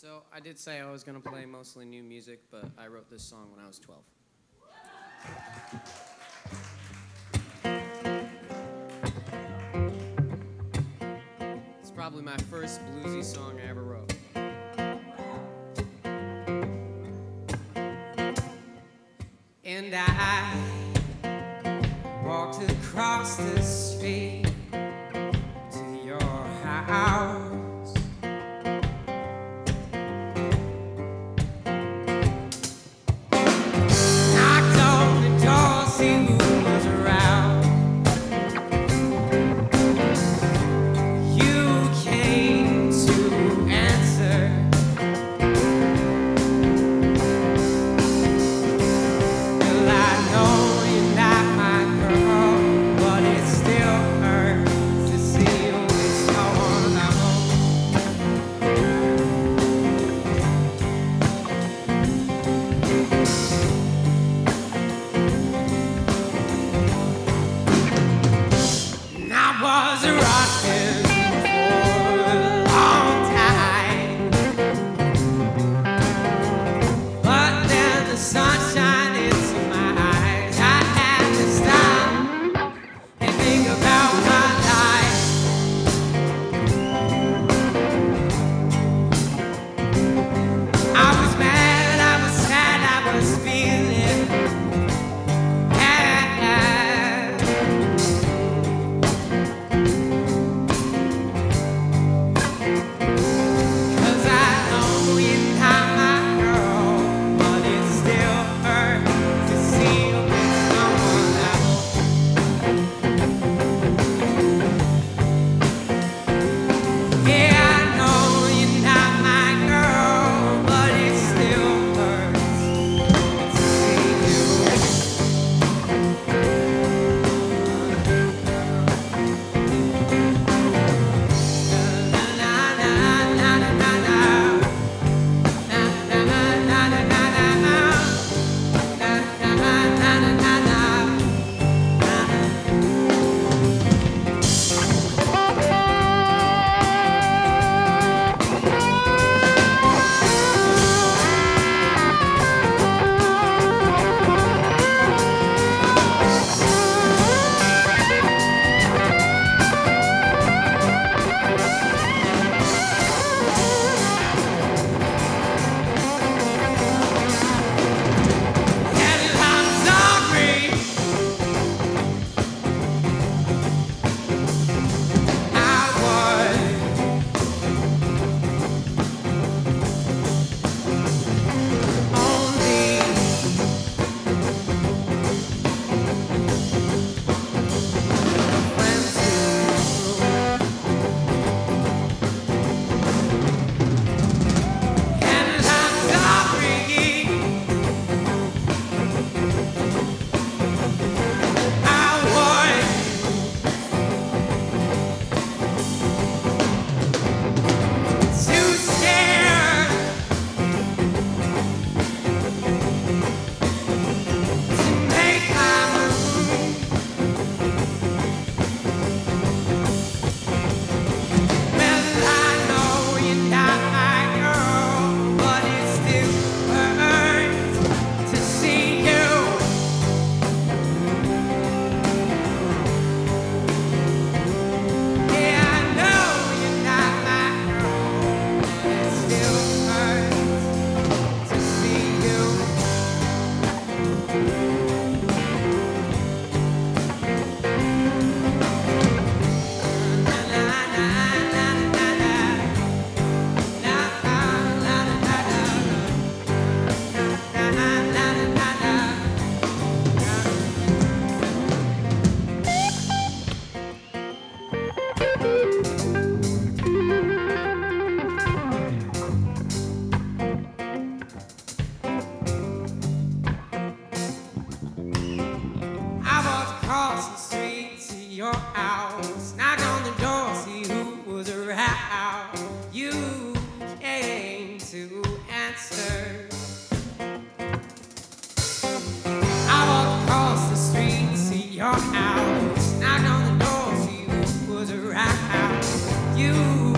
So I did say I was gonna play mostly new music, but I wrote this song when I was 12. It's probably my first bluesy song I ever wrote. And I walked across the street to answer. I walked across the street, see your house, knocked on the door, see who was around. You.